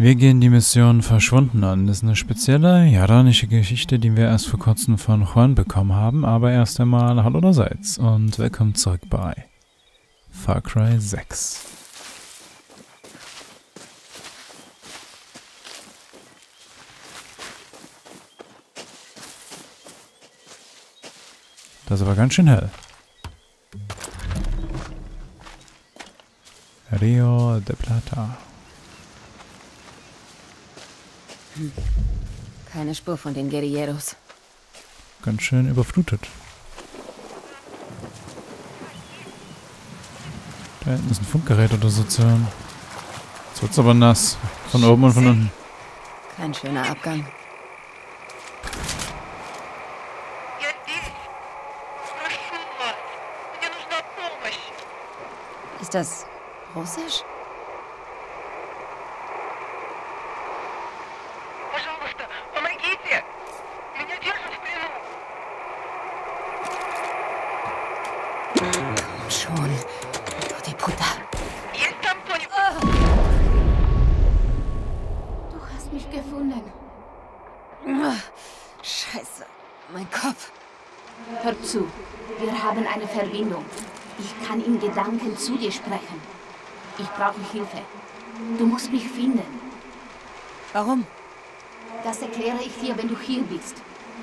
Wir gehen die Mission Verschwunden an. Das ist eine spezielle jaranische Geschichte, die wir erst vor kurzem von Juan bekommen haben. Aber erst einmal hallo allerseits und willkommen zurück bei Far Cry 6. Das ist aber ganz schön hell. Rio de Plata. Hm. Keine Spur von den Guerilleros. Ganz schön überflutet. Da hinten ist ein Funkgerät oder so zu hören. Jetzt wird's aber nass. Von oben und von unten. Kein schöner Abgang. Ist das Russisch? Scheiße. Mein Kopf. Hör zu. Wir haben eine Verbindung. Ich kann in Gedanken zu dir sprechen. Ich brauche Hilfe. Du musst mich finden. Warum? Das erkläre ich dir, wenn du hier bist.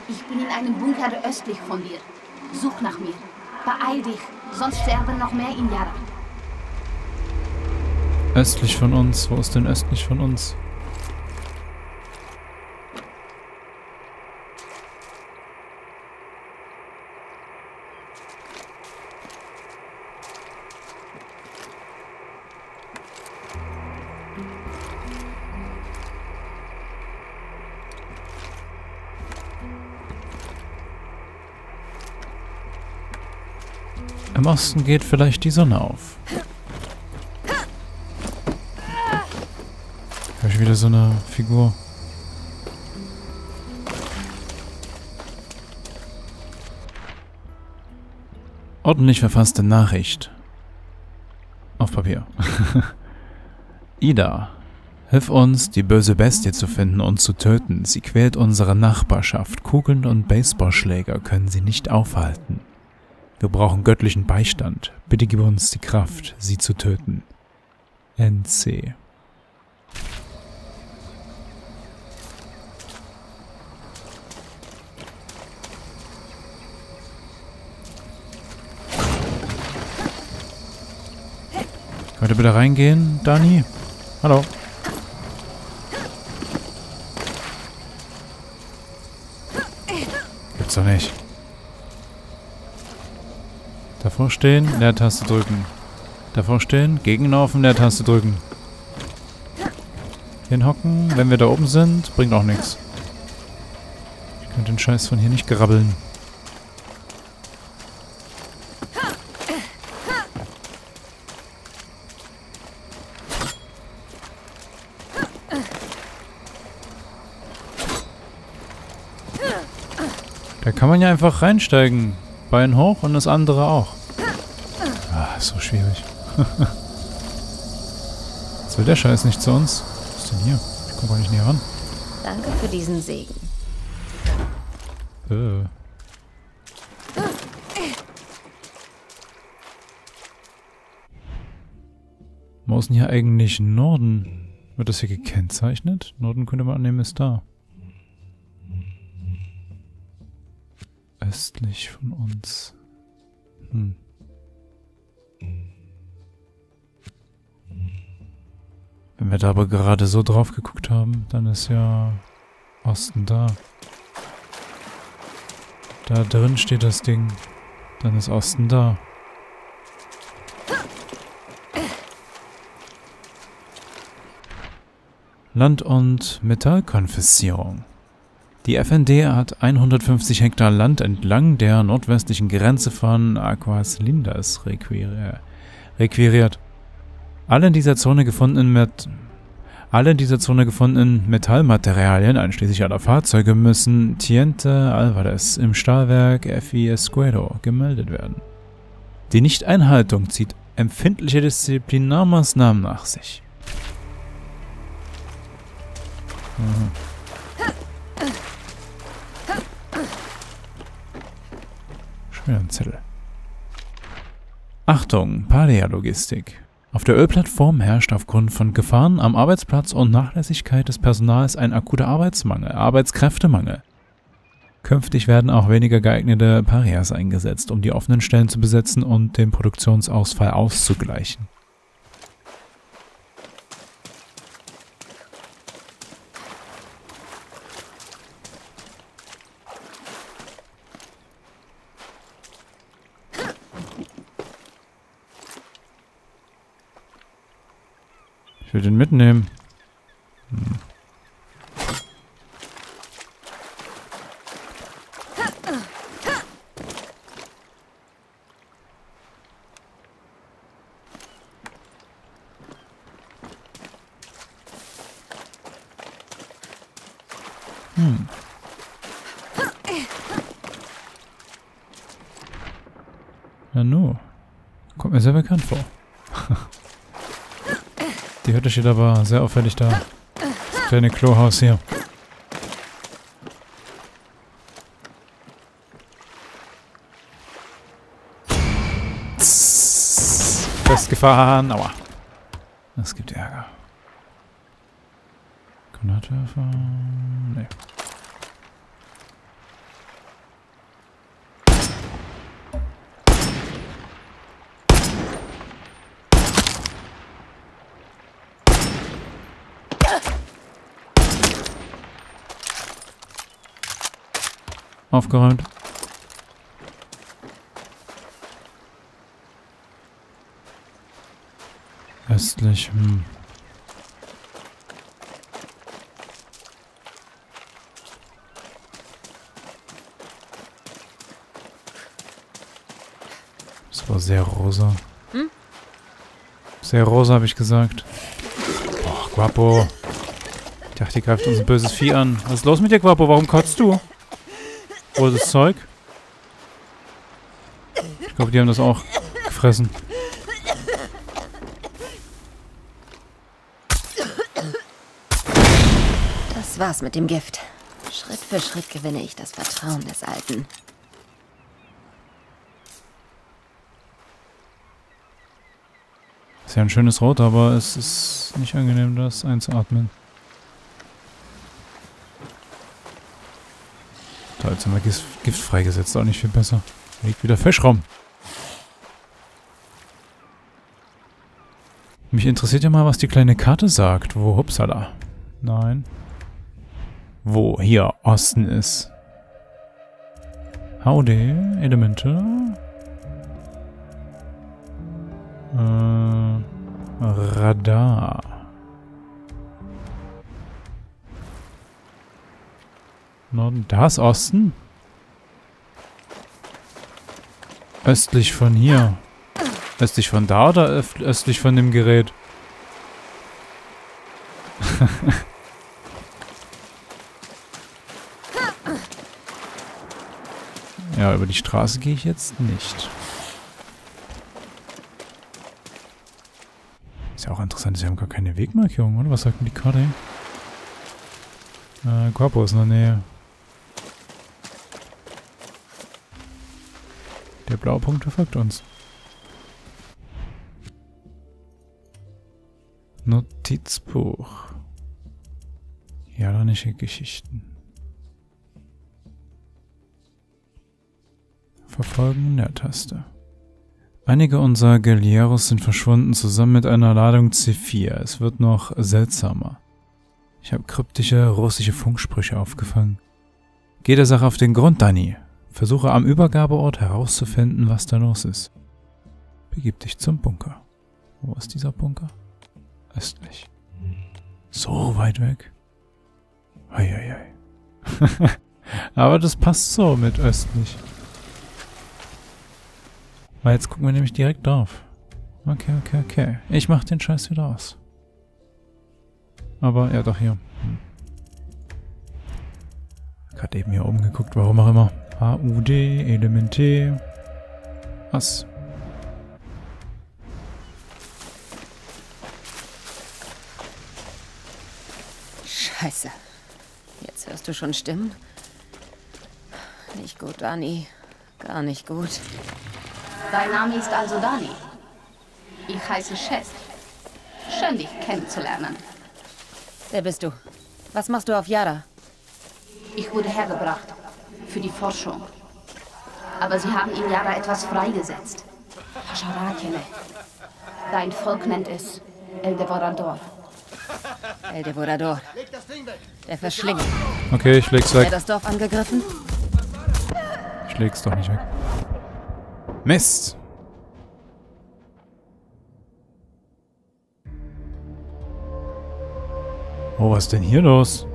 Ich bin in einem Bunker östlich von dir. Such nach mir. Beeil dich, sonst sterben noch mehr in Yara. Östlich von uns? Wo ist denn östlich von uns? Im Osten geht vielleicht die Sonne auf. Habe ich wieder so eine Figur. Ordentlich verfasste Nachricht. Auf Papier. Ida, hilf uns, die böse Bestie zu finden und zu töten. Sie quält unsere Nachbarschaft. Kugeln und Baseballschläger können sie nicht aufhalten. Wir brauchen göttlichen Beistand. Bitte gib uns die Kraft, sie zu töten. NC. Könnt ihr bitte reingehen, Dani? Hallo. Gibt's doch nicht. Davor stehen, Leertaste drücken. Davor stehen, gegenlaufen, Leertaste drücken. Hinhocken, wenn wir da oben sind, bringt auch nichts. Ich könnte den Scheiß von hier nicht grabbeln. Da kann man ja einfach reinsteigen. Bein hoch und das andere auch. Schwierig. Jetzt will der Scheiß nicht zu uns. Was ist denn hier? Ich komme gar nicht näher ran. Danke für diesen Segen. Äh. Wo ist denn hier eigentlich Norden? Wird das hier gekennzeichnet? Norden könnte man annehmen, ist da. Östlich von uns. Hm. Wenn wir da aber gerade so drauf geguckt haben, dann ist ja Osten da. Da drin steht das Ding. Dann ist Osten da. Land- und Metallkonfession. Die FND hat 150 Hektar Land entlang der nordwestlichen Grenze von Aquas Lindas requiriert. Alle in dieser Zone gefundenen alle in dieser Zone gefundenen Metallmaterialien, einschließlich aller Fahrzeuge, müssen Tiente Alvarez im Stahlwerk FI Escuero gemeldet werden. Die Nichteinhaltung zieht empfindliche Disziplinarmaßnahmen nach sich. Mhm. Schon ein Zettel. Achtung, Palea-Logistik. Auf der Ölplattform herrscht aufgrund von Gefahren am Arbeitsplatz und Nachlässigkeit des Personals ein akuter Arbeitsmangel, Arbeitskräftemangel. Künftig werden auch weniger geeignete Parias eingesetzt, um die offenen Stellen zu besetzen und den Produktionsausfall auszugleichen. Ich will den mitnehmen. Hm. Ja, nu. Kommt mir sehr bekannt vor. Hütte steht aber sehr auffällig da. Das kleine Klohaus hier. Festgefahren, aua. Das gibt Ärger. Granatwerfer. Nee. Aufgeräumt. Östlich, hm. Das war sehr rosa. Hm? Sehr rosa, habe ich gesagt. Boah, Guapo. Ich dachte, die greift uns ein böses Vieh an. Was ist los mit dir, Guapo? Warum kotzt du? Rotes Zeug? Ich glaube, die haben das auch gefressen. Das war's mit dem Gift. Schritt für Schritt gewinne ich das Vertrauen des Alten. Ist ja ein schönes Rot, aber es ist nicht angenehm, das einzuatmen. Da jetzt haben wir Gift, freigesetzt, auch nicht viel besser. Da liegt wieder Fisch rum. Mich interessiert ja mal, was die kleine Karte sagt. Wo, hupsala. Nein. Wo hier Osten ist. Howdy, Elemente. Äh, Radar. Norden, da ist Osten? Östlich von hier. Östlich von da oder östlich von dem Gerät? ja, über die Straße gehe ich jetzt nicht. Ist ja auch interessant, sie haben gar keine Wegmarkierung, oder? Was sagt denn die Karte? Äh, Guapo ist in der Nähe. Der blaue Punkt verfolgt uns. Notizbuch. Jalanische Geschichten. Verfolgen Leertaste. Einige unserer Galieros sind verschwunden, zusammen mit einer Ladung C4. Es wird noch seltsamer. Ich habe kryptische russische Funksprüche aufgefangen. Geh der Sache auf den Grund, Danny. Versuche am Übergabeort herauszufinden, was da los ist. Begib dich zum Bunker. Wo ist dieser Bunker? Östlich. So weit weg? Eieiei. Aber das passt so mit östlich. Weil jetzt gucken wir nämlich direkt drauf. Okay, okay, okay. Ich mach den Scheiß wieder aus. Aber, ja doch, hier. Hm. Gerade eben hier oben geguckt, warum auch immer. HUD, Element T. Was? Scheiße. Jetzt hörst du schon Stimmen? Nicht gut, Dani. Gar nicht gut. Dein Name ist also Dani. Ich heiße Chest. Schön, dich kennenzulernen. Wer bist du? Was machst du auf Yara? Ich wurde hergebracht. Für die Forschung. Aber sie haben in Yara etwas freigesetzt. Hasharakene. Dein Volk nennt es El Devorador. El Devorador. Der Verschlinger. Okay, ich leg's weg. das Dorf angegriffen? Ich leg's doch nicht weg. Mist! Oh, was ist denn hier los?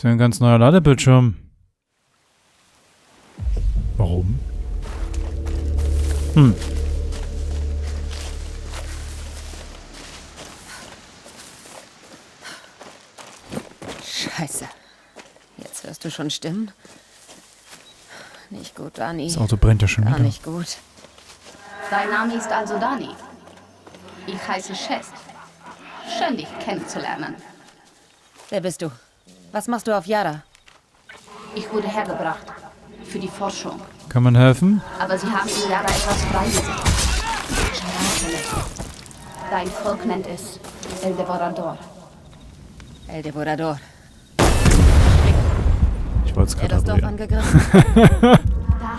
Das ist ja ein ganz neuer Ladebildschirm. Warum? Hm. Scheiße. Jetzt hörst du schon Stimmen? Nicht gut, Dani. Das Auto brennt ja schon Gar wieder. nicht gut. Dein Name ist also Dani. Ich heiße Chest. Schön, dich kennenzulernen. Wer bist du? Was machst du auf Yara? Ich wurde hergebracht. Für die Forschung. Kann man helfen? Aber sie haben in Yara etwas freigesetzt. Dein Volk nennt es El Devorador. El Devorador. Ich wollte es gerade das Dorf angegriffen? Da,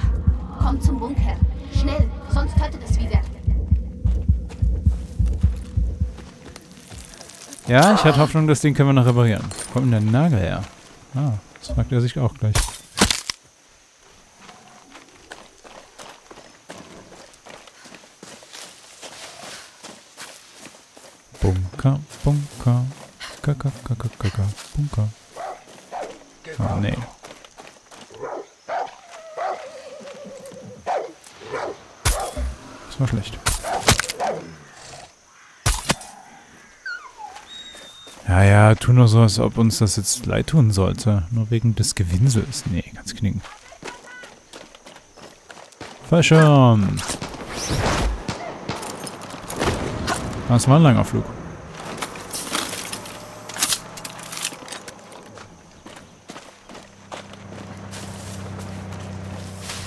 komm zum Bunker. Schnell, sonst tötet es Ja, ich hatte Hoffnung, das Ding können wir noch reparieren. Wo kommt denn der Nagel her? Ah, das fragt er sich auch gleich. Bunker, Bunker, Kaka, Kaka, Kaka, Bunker. Ah, nee. Das war schlecht. Ja, ja, tu nur so, als ob uns das jetzt leid tun sollte. Nur wegen des Gewinsels. Nee, ganz knicken. Fallschirm. Das war ein langer Flug.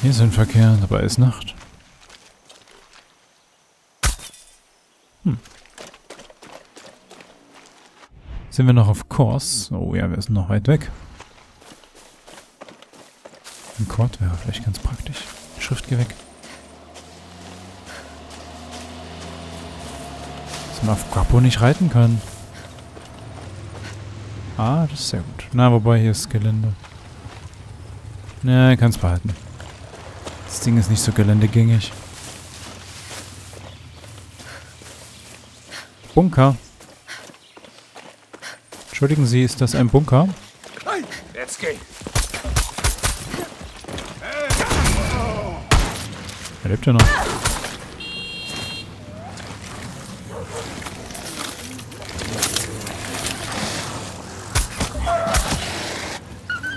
Hier ist ein Verkehr, dabei ist Nacht. Sind wir noch auf Kurs? Oh ja, wir sind noch weit weg. Ein Quad wäre vielleicht ganz praktisch. Schrift geh weg. Dass wir auf Guapo nicht reiten können. Ah, das ist sehr gut. Na, wobei hier ist Gelände. Ne, kann's behalten. Das Ding ist nicht so geländegängig. Bunker. Entschuldigen Sie, ist das ein Bunker? Jetzt geh. Er lebt ja noch.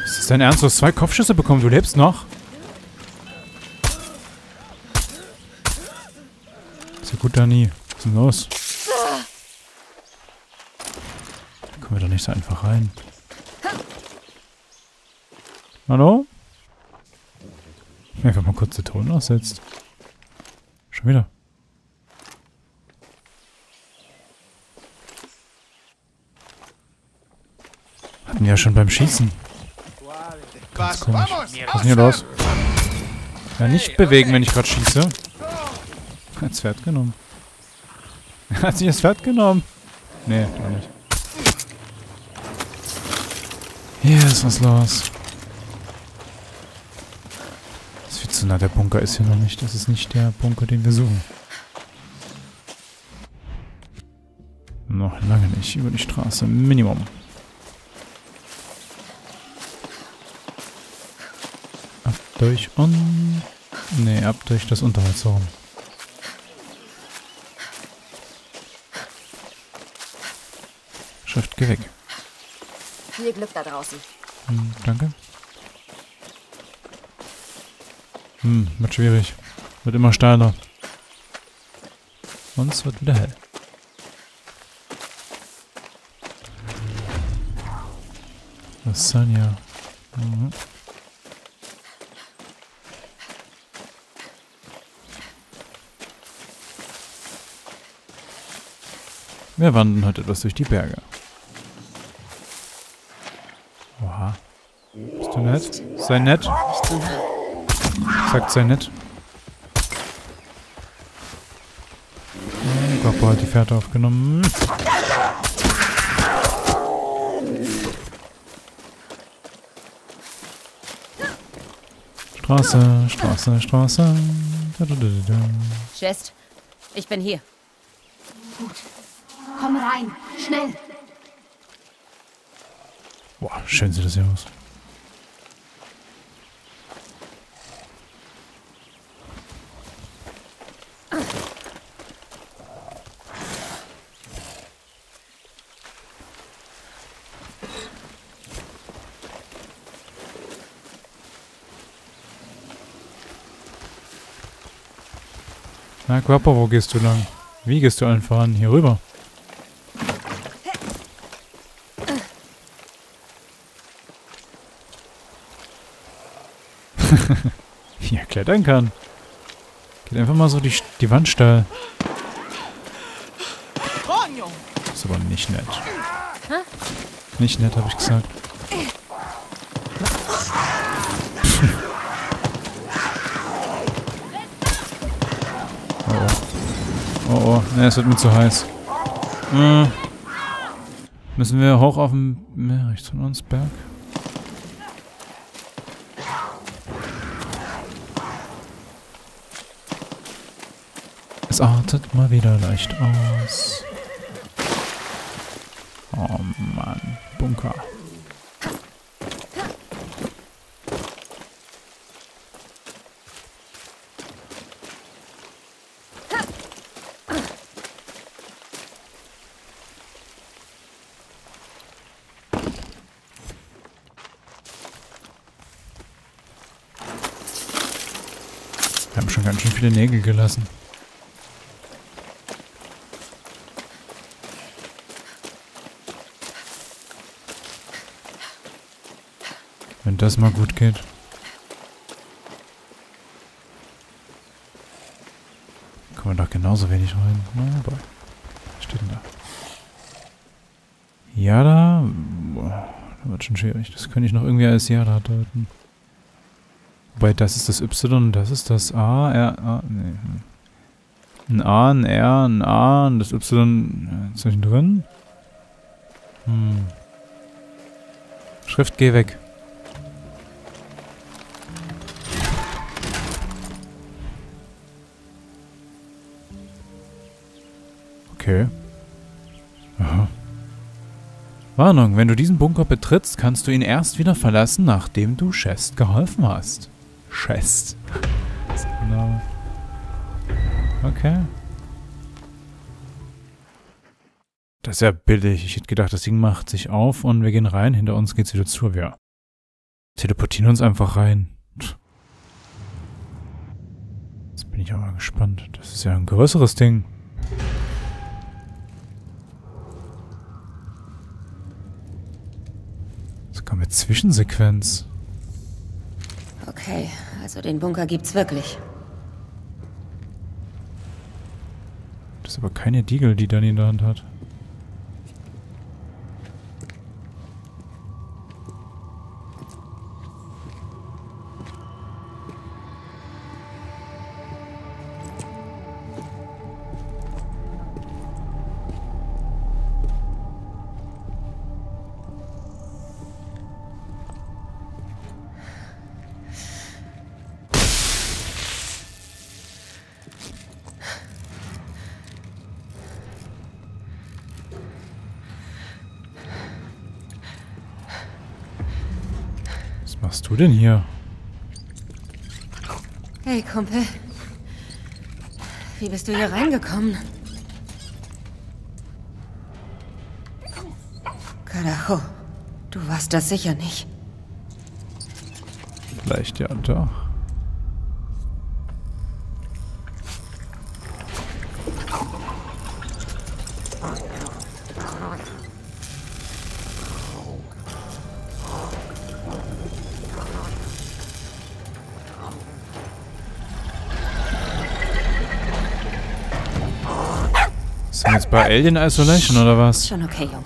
Ist das dein Ernst? Du hast zwei Kopfschüsse bekommen. Du lebst noch? Ist ja gut, Dani. Was ist denn los? Da kommen wir doch nicht so einfach rein. Hallo? Einfach mal kurz den Ton aussetzt. Schon wieder. Hatten wir ja schon beim Schießen. Ganz komisch. Was ist denn hier los? Ja, nicht bewegen, wenn ich gerade schieße. Hat's Pferd genommen. Hat sich das Pferd genommen? Nee, gar nicht. Hier ist was los. Das viel zu nah. Der Bunker ist hier noch nicht. Das ist nicht der Bunker, den wir suchen. Noch lange nicht. Über die Straße. Minimum. Ab durch und... Nee, ab durch das Unterholzraum. Schrift, geh weg. Viel Glück da draußen. Hm, danke. Hm, wird schwierig. Wird immer steiler. Und es wird wieder hell. Das Sanja. Mhm. Wir wandern heute etwas durch die Berge. Du nett? Sei nett. Sagt sei nett. Papa hat die Fährte aufgenommen. Straße, Straße, Straße. Da, da, da, da, da. Chest, ich bin hier. Komm rein, schnell. Boah, schön sieht das hier aus. Na, Körper, wo gehst du lang? Wie gehst du allen voran? Hier rüber. Wie er klettern kann. Geht einfach mal so die, die Wand steil. Ist aber nicht nett. Nicht nett, habe ich gesagt. Ne, es wird mir zu heiß. Äh. Müssen wir hoch auf dem Meer rechts von uns Berg? Es artet mal wieder leicht aus. Oh Mann, Bunker. Ganz schön viele Nägel gelassen. Wenn das mal gut geht. Kommen wir doch genauso wenig rein. Na, aber. Was steht denn da? Jada? Boah, das wird schon schwierig. Das könnte ich noch irgendwie als Jada deuten. Wobei, das ist das Y, das ist das A, R, A, nee. Ein A, ein R, ein A und das Y äh, zwischendrin. Hm. Schrift, geh weg. Okay. Aha. Warnung, wenn du diesen Bunker betrittst, kannst du ihn erst wieder verlassen, nachdem du Chest geholfen hast. Chest. Name. Okay. Das ist ja billig. Ich hätte gedacht, das Ding macht sich auf und wir gehen rein. Hinter uns geht's wieder zu. Wir teleportieren uns einfach rein. Jetzt bin ich aber gespannt. Das ist ja ein größeres Ding. Kam mit Zwischensequenz. Okay, also den Bunker gibt's wirklich. Das ist aber keine Diegel, die Danny in der Hand hat. Was machst du denn hier? Hey, Kumpel. Wie bist du hier reingekommen? Carajo, du warst das sicher nicht. Vielleicht ja doch. Bei Alien Isolation oder was? Schon okay, Junge.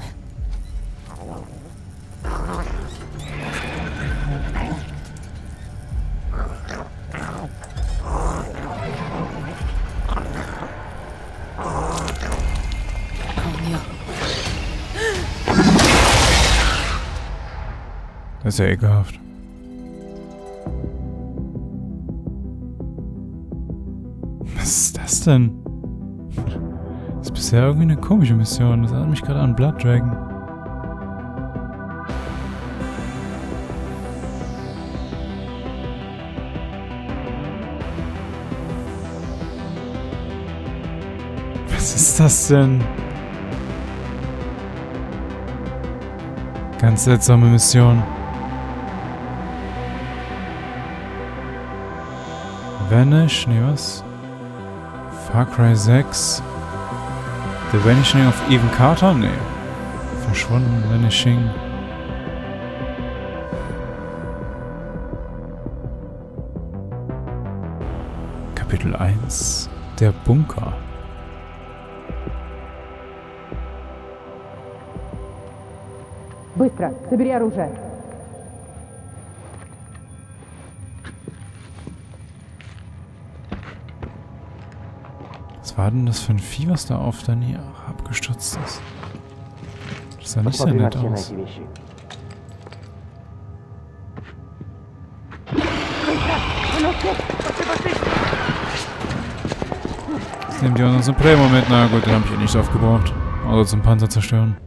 Das ist ja ekelhaft. Was ist das denn? Ist bisher irgendwie eine komische Mission. Das erinnert mich gerade an Blood Dragon. Was ist das denn? Ganz seltsame Mission. Vanish? Nee, was? Far Cry 6. The Vanishing of Even Carter? Nee. Verschwunden, Vanishing. Kapitel 1. Der Bunker. Быстро, собери оружие. Was war denn das für ein Vieh, was da auf Dani abgestürzt ist? Das sah nicht sehr nett aus. Jetzt nehmen die unseren noch so Playmoment. Na gut, den habe ich eh nicht aufgebraucht. Also zum Panzer zerstören.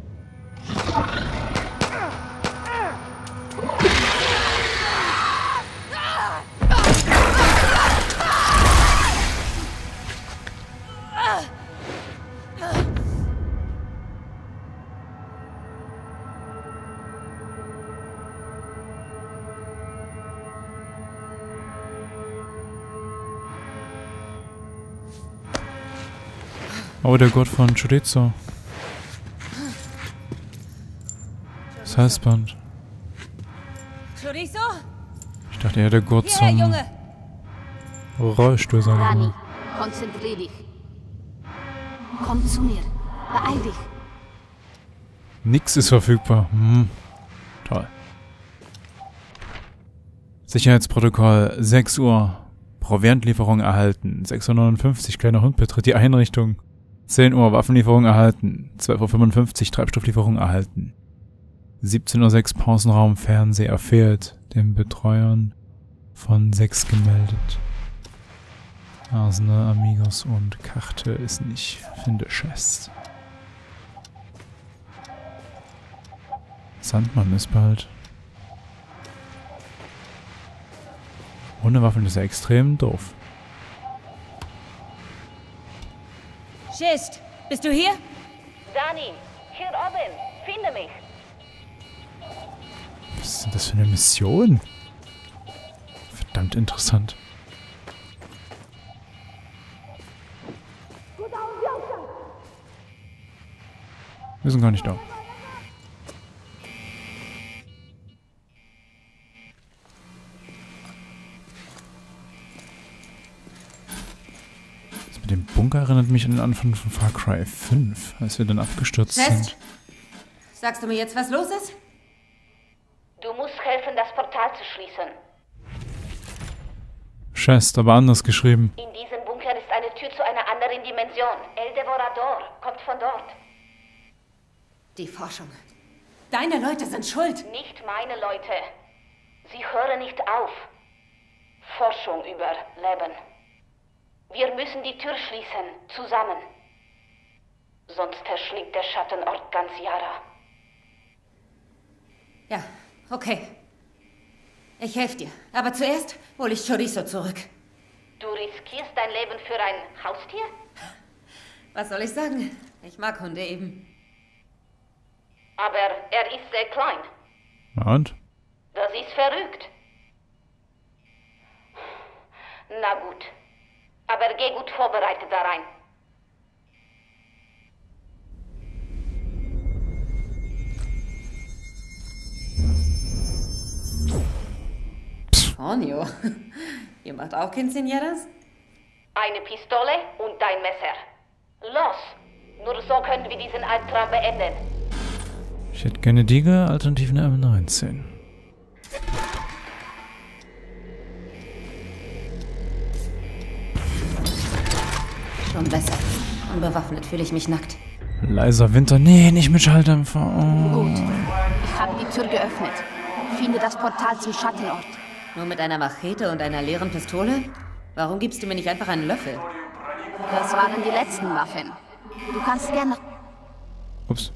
Oh, der Gott von Chorizo. Das Halsband. Chorizo? Ich dachte, er der Gott zum Junge! Rollstuhl, sag ich Rani, mal. konzentrier dich. Komm zu mir. Beeil dich. Nix ist verfügbar. Hm. Toll. Sicherheitsprotokoll 6 Uhr. Proviantlieferung erhalten. 659 kleiner Hund betritt die Einrichtung. 10 Uhr Waffenlieferung erhalten. 12.55 Uhr Treibstofflieferung erhalten. 17.06 Uhr Pausenraum Fernseher fehlt. Den Betreuern von 6 gemeldet. Arsenal, Amigos und Karte ist nicht. Finde Chest. Sandmann ist bald. Ohne Waffen ist er extrem doof. Schist, bist du hier? Dani, hier oben. Finde mich. Was ist denn das für eine Mission? Verdammt interessant. Wir sind gar nicht da. Bunker erinnert mich an den Anfang von Far Cry 5, als wir dann abgestürzt Chest? sind. Sagst du mir jetzt, was los ist? Du musst helfen, das Portal zu schließen. Chest, aber anders geschrieben. In diesem Bunker ist eine Tür zu einer anderen Dimension. El Devorador kommt von dort. Die Forschung. Deine Leute sind schuld. Nicht meine Leute. Sie hören nicht auf. Forschung über Leben. Wir müssen die Tür schließen, zusammen. Sonst verschlingt der Schattenort ganz Yara. Ja, okay. Ich helfe dir. Aber zuerst hole ich Chorizo zurück. Du riskierst dein Leben für ein Haustier? Was soll ich sagen? Ich mag Hunde eben. Aber er ist sehr klein. Na und? Das ist verrückt. Na gut. Aber geh gut vorbereitet da rein. Onio. Ihr macht auch Quinceañeras? Eine Pistole und dein Messer. Los! Nur so können wir diesen Albtraum beenden. Ich hätte gerne Diga, alternativ eine M19. Schon besser. Unbewaffnet fühle ich mich nackt. Leiser Winter. Nee, nicht mit Schalldämpfer. Oh. Gut. Ich habe die Tür geöffnet. Finde das Portal zum Schattenort. Nur mit einer Machete und einer leeren Pistole? Warum gibst du mir nicht einfach einen Löffel? Das waren die letzten Waffen. Du kannst gern nach Ups.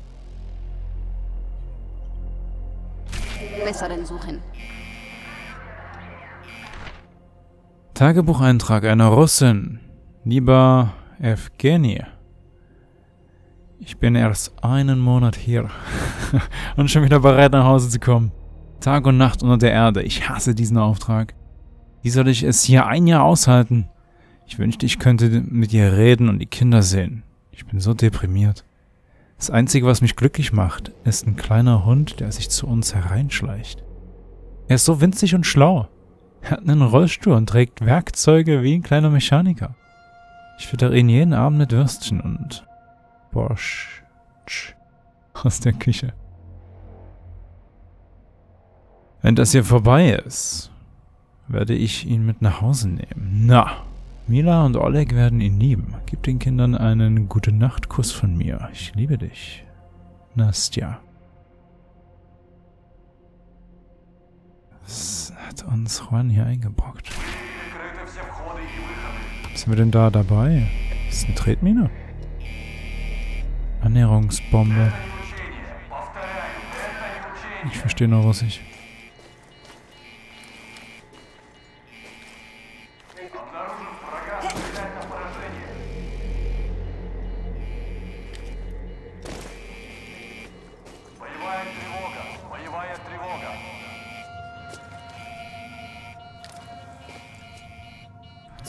besseren suchen. Tagebucheintrag einer Russin. Lieber Evgenie. Ich bin erst einen Monat hier und schon wieder bereit nach Hause zu kommen. Tag und Nacht unter der Erde. Ich hasse diesen Auftrag. Wie soll ich es hier ein Jahr aushalten? Ich wünschte, ich könnte mit ihr reden und die Kinder sehen. Ich bin so deprimiert. Das Einzige, was mich glücklich macht, ist ein kleiner Hund, der sich zu uns hereinschleicht. Er ist so winzig und schlau. Er hat einen Rollstuhl und trägt Werkzeuge wie ein kleiner Mechaniker. Ich füttere ihn jeden Abend mit Würstchen und Bosch aus der Küche. Wenn das hier vorbei ist, werde ich ihn mit nach Hause nehmen. Na, Mila und Oleg werden ihn lieben. Gib den Kindern einen gute Nacht-Kuss von mir. Ich liebe dich. Nastja. Was hat uns Juan hier eingebrockt? Was sind wir denn da dabei? Ist das eine Tretmine? Ernährungsbombe. Ich verstehe nur Russisch.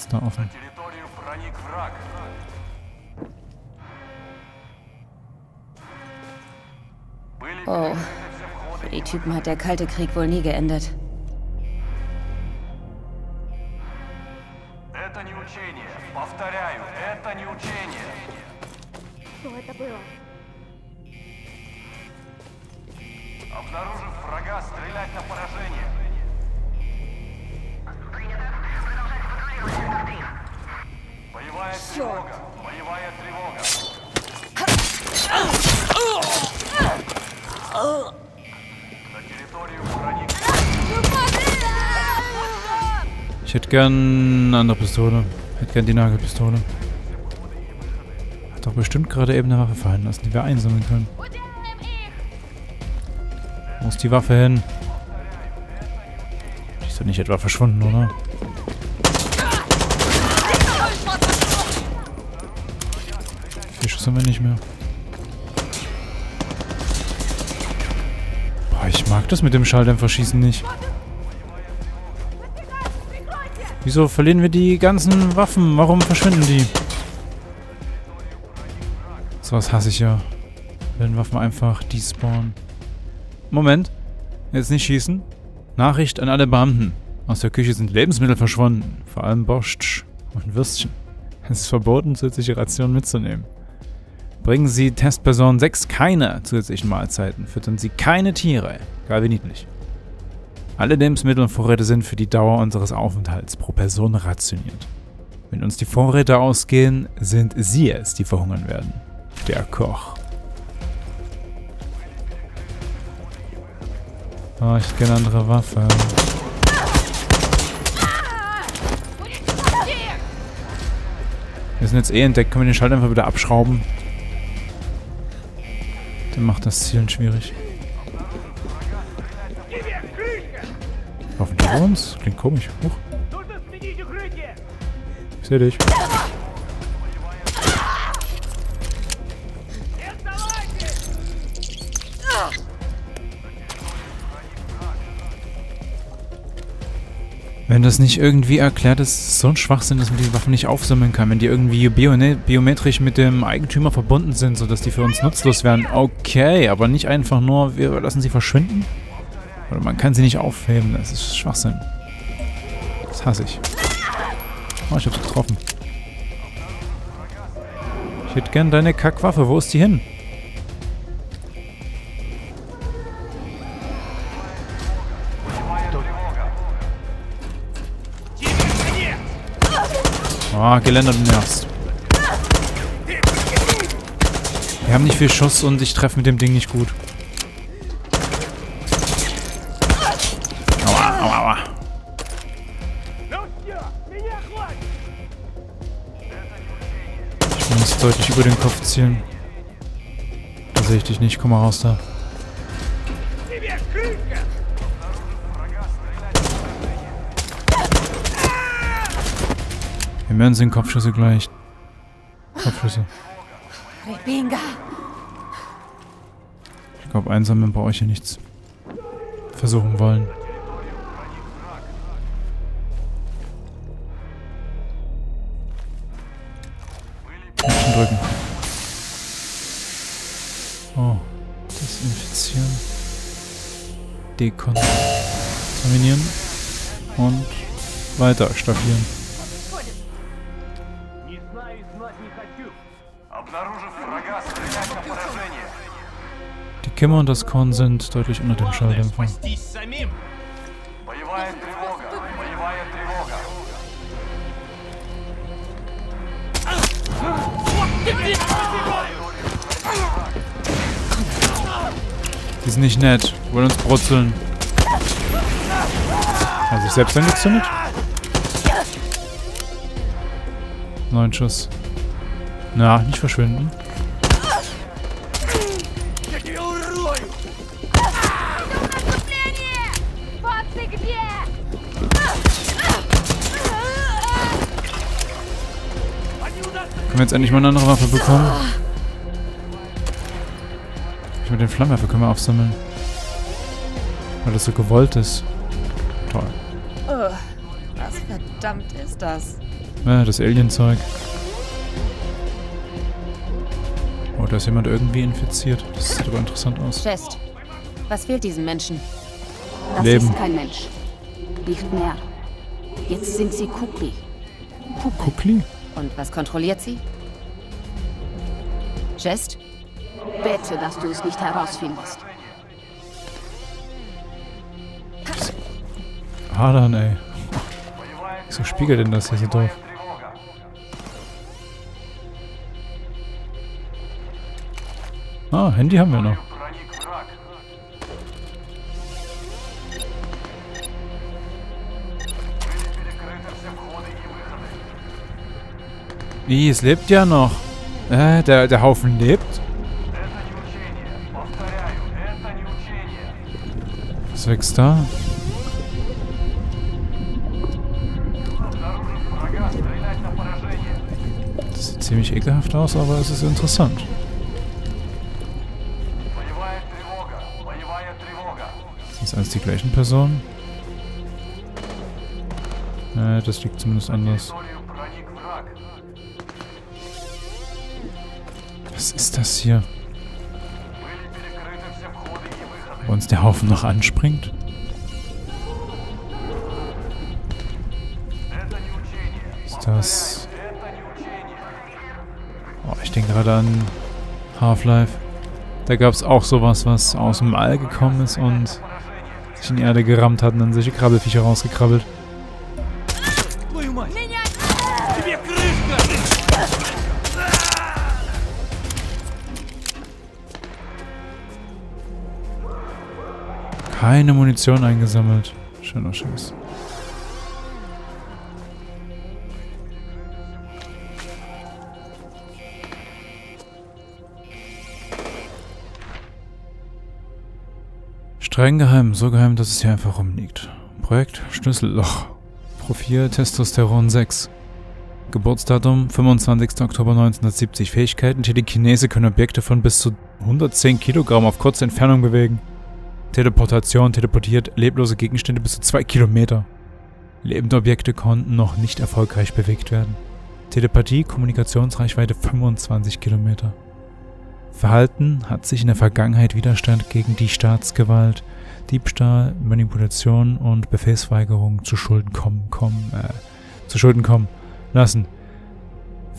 ist da offen. Oh, für die Typen hat der Kalte Krieg wohl nie geendet. Hätte gern eine andere Pistole. Hätte gern die Nagelpistole. Hat doch bestimmt gerade eben eine Waffe fallen lassen, die wir einsammeln können. Wo ist die Waffe hin? Die ist doch nicht etwa verschwunden, oder? Vier Schuss haben wir nicht mehr. Boah, ich mag das mit dem Schalldämpferschießen nicht. Wieso verlieren wir die ganzen Waffen? Warum verschwinden die? Sowas hasse ich ja. Wenn Waffen einfach despawnen. Moment. Jetzt nicht schießen. Nachricht an alle Beamten. Aus der Küche sind Lebensmittel verschwunden. Vor allem Borscht und Würstchen. Es ist verboten, zusätzliche Rationen mitzunehmen. Bringen Sie Testperson 6 keine zusätzlichen Mahlzeiten. Füttern Sie keine Tiere. Egal wie niedlich. Alle Lebensmittel und Vorräte sind für die Dauer unseres Aufenthalts pro Person rationiert. Wenn uns die Vorräte ausgehen, sind Sie es, die verhungern werden. Der Koch. Oh, ich eine andere Waffe. Wir sind jetzt eh entdeckt. Können wir den Schalter einfach wieder abschrauben? Dann macht das Zielen schwierig. Die über uns? Klingt komisch. Huch. Ich seh dich. Wenn das nicht irgendwie erklärt ist, so ein Schwachsinn, dass man die Waffen nicht aufsammeln kann. Wenn die irgendwie bione- biometrisch mit dem Eigentümer verbunden sind, sodass die für uns nutzlos wären. Okay, aber nicht einfach nur, wir lassen sie verschwinden. Oder man kann sie nicht aufheben. Das ist Schwachsinn. Das hasse ich. Oh, ich hab's getroffen. Ich hätte gern deine Kackwaffe. Wo ist die hin? Ah, Geländer, du nervst. Wir haben nicht viel Schuss und ich treffe mit dem Ding nicht gut. Deutlich über den Kopf zielen. Da sehe ich dich nicht. Komm mal raus da. Wir hören sie den Kopfschüsse gleich. Kopfschüsse. Ich glaube, einsam bei euch hier nichts versuchen wollen. Infizieren. Dekontaminieren. Und weiter stabilieren. Die Kimmer und das Korn sind deutlich unter dem Schalldämpfer. Die sind nicht nett. Wollen uns brutzeln. Hat sich selbst angezündet? Neun Schuss. Na, nicht verschwinden. Können wir jetzt endlich mal eine andere Waffe bekommen? Ich mit den Flammenwerfer können wir aufsammeln. Weil das so gewollt ist. Toll. Oh, was verdammt ist das? Ja, das Alien-Zeug. Oh, da ist jemand irgendwie infiziert. Das sieht aber interessant aus. Chest, was fehlt diesen Menschen? Das Leben. ist kein Mensch. Nicht mehr. Jetzt sind sie Kukli. Kukli? Und was kontrolliert sie? Chest? Bette, dass du es nicht herausfindest. Ah, dann, ey. Wieso spiegelt denn das hier so doof? Ah, Handy haben wir noch. Wie, es lebt ja noch. Äh, der, der Haufen lebt? wächst da? Das sieht ziemlich ekelhaft aus, aber es ist interessant. Sind es alles die gleichen Personen? Äh, das liegt zumindest anders. Was ist das hier? der Haufen noch anspringt? Ist das... Oh, ich denke gerade an Half-Life. Da gab es auch sowas, was aus dem All gekommen ist und sich in die Erde gerammt hat und dann solche Krabbelfische rausgekrabbelt. Keine Munition eingesammelt. Schöner Scheiß. Streng geheim, so geheim, dass es hier einfach rumliegt. Projekt Schlüsselloch. Profil Testosteron 6. Geburtsdatum 25. Oktober 1970. Fähigkeiten Telekinese können Objekte von bis zu 110 Kilogramm auf kurze Entfernung bewegen. Teleportation teleportiert leblose Gegenstände bis zu 2 Kilometer. Lebende Objekte konnten noch nicht erfolgreich bewegt werden. Telepathie, Kommunikationsreichweite 25 Kilometer. Verhalten hat sich in der Vergangenheit Widerstand gegen die Staatsgewalt, Diebstahl, Manipulation und Befehlsweigerung zu Schulden kommen, kommen, äh, zu Schulden kommen lassen.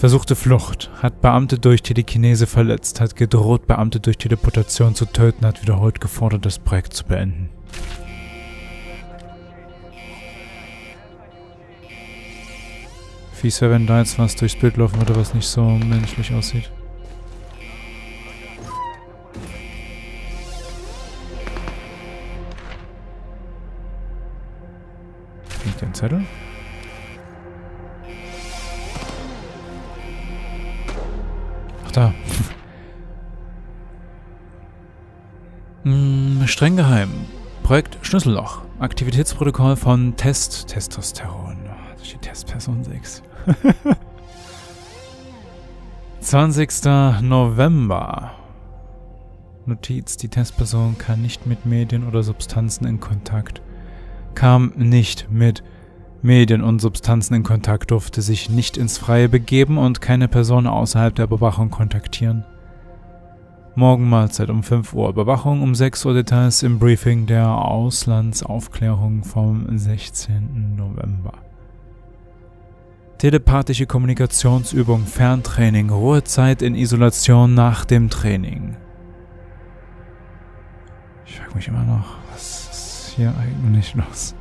Versuchte Flucht, hat Beamte durch Telekinese verletzt, hat gedroht, Beamte durch Teleportation zu töten, hat wiederholt gefordert, das Projekt zu beenden. Fies wäre, wenn da jetzt was durchs Bild laufen würde, was nicht so menschlich aussieht. Liegt ein Zettel? Da. hm, streng geheim. Projekt Schlüsselloch. Aktivitätsprotokoll von Test Testosteron. Da steht Testperson 6. 20. November. Notiz, die Testperson kann nicht mit Medien oder Substanzen in Kontakt. Kam nicht mit Medien und Substanzen in Kontakt, durfte sich nicht ins Freie begeben und keine Person außerhalb der Überwachung kontaktieren. Morgen Mahlzeit um 5 Uhr, Überwachung um 6 Uhr Details im Briefing der Auslandsaufklärung vom 16. November. Telepathische Kommunikationsübung, Ferntraining, Ruhezeit in Isolation nach dem Training. Ich frage mich immer noch, was ist hier eigentlich los?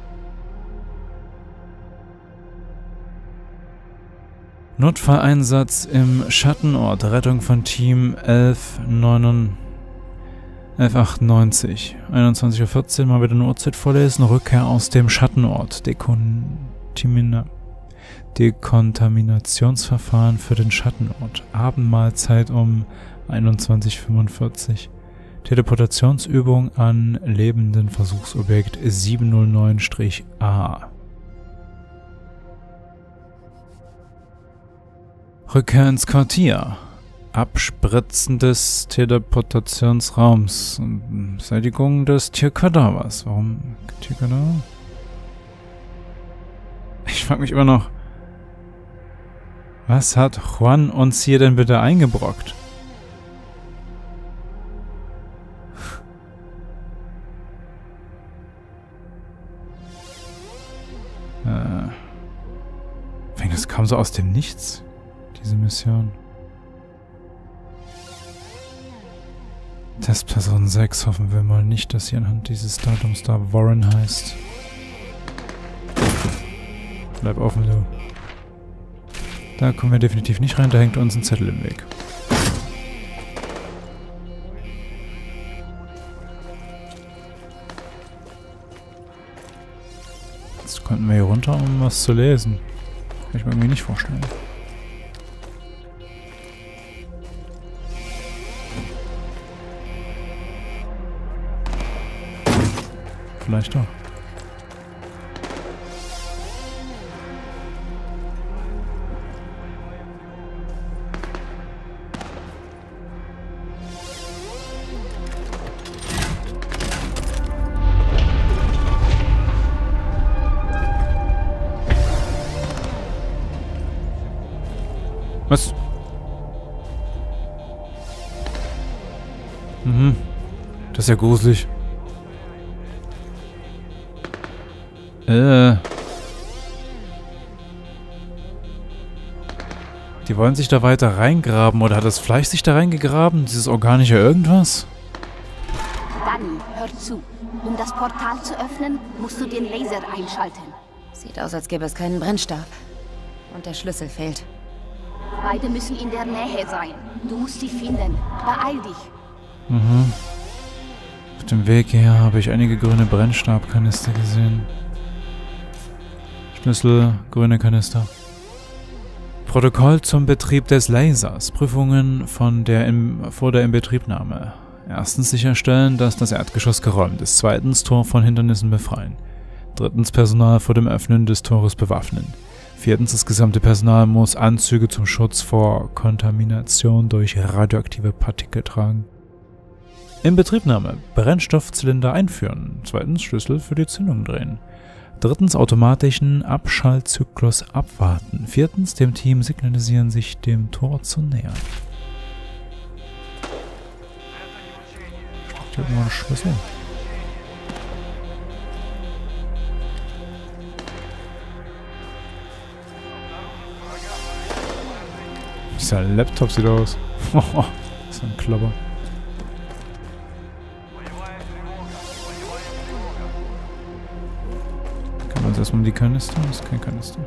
Notfalleinsatz im Schattenort, Rettung von Team 1198. 21.14 Uhr, mal wieder eine Uhrzeit vorlesen, Rückkehr aus dem Schattenort, Dekontamina Dekontaminationsverfahren für den Schattenort, Abendmahlzeit um 21.45 Uhr. Teleportationsübung an lebenden Versuchsobjekt 709-A. Rückkehr ins Quartier. Abspritzen des Teleportationsraums. Beseitigung des Tierkadavers. Warum Tierkadaver? Ich frage mich immer noch. Was hat Juan uns hier denn bitte eingebrockt? äh. Das kam so aus dem Nichts diese Mission. Testperson 6 hoffen wir mal nicht, dass sie anhand dieses Datums da Warren heißt. Bleib offen, du. Da kommen wir definitiv nicht rein, da hängt uns ein Zettel im Weg. Jetzt konnten wir hier runter, um was zu lesen. Kann ich mir irgendwie nicht vorstellen. Vielleicht doch. Was? Mhm. Das ist ja gruselig. Äh. Die wollen sich da weiter reingraben. Oder hat das Fleisch sich da reingegraben? Dieses organische irgendwas? Danny, hör zu. Um das Portal zu öffnen, musst du den Laser einschalten. Sieht aus, als gäbe es keinen Brennstab. Und der Schlüssel fehlt. Beide müssen in der Nähe sein. Du musst sie finden. Beeil dich. Mhm. Auf dem Weg hierher habe ich einige grüne Brennstabkanister gesehen. Schlüssel, grüne Kanister. Protokoll zum Betrieb des Lasers. Prüfungen von der im, vor der Inbetriebnahme. Erstens sicherstellen, dass das Erdgeschoss geräumt ist. Zweitens Tor von Hindernissen befreien. Drittens Personal vor dem Öffnen des Tores bewaffnen. Viertens das gesamte Personal muss Anzüge zum Schutz vor Kontamination durch radioaktive Partikel tragen. Inbetriebnahme. Brennstoffzylinder einführen. Zweitens Schlüssel für die Zündung drehen. Drittens automatischen Abschaltzyklus abwarten. Viertens dem Team signalisieren, sich dem Tor zu nähern. Steckt hier irgendwo ein Schlüssel? ein Laptop, sieht aus. das ist ein Klopper. Uns erstmal um die Kanister? Das ist kein Kanister.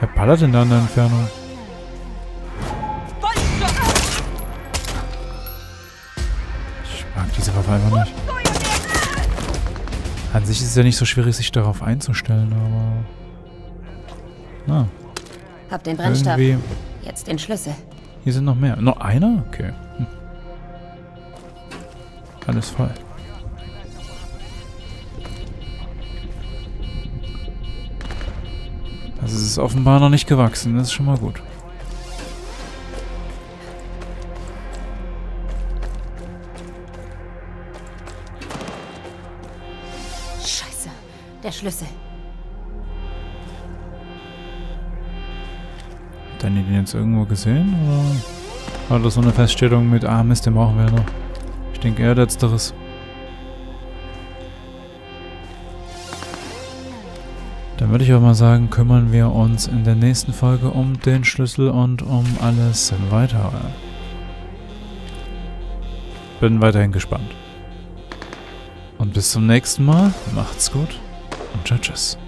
Wer ballert denn da in der Entfernung? Ich mag diese Waffe einfach nicht. An sich ist es ja nicht so schwierig, sich darauf einzustellen, aber... Ah, Hab den Brennstoff. irgendwie... Jetzt den Schlüssel. Hier sind noch mehr. Noch einer? Okay. Hm. Alles voll. Es ist offenbar noch nicht gewachsen. Das ist schon mal gut. Scheiße. Der Schlüssel. Hat Danny den jetzt irgendwo gesehen? Oder war das so eine Feststellung mit, ah Mist, den brauchen wir ja noch? Ich denke eher letzteres. Würde ich auch mal sagen, kümmern wir uns in der nächsten Folge um den Schlüssel und um alles weitere. Bin weiterhin gespannt. Und bis zum nächsten Mal. Macht's gut und tschüss.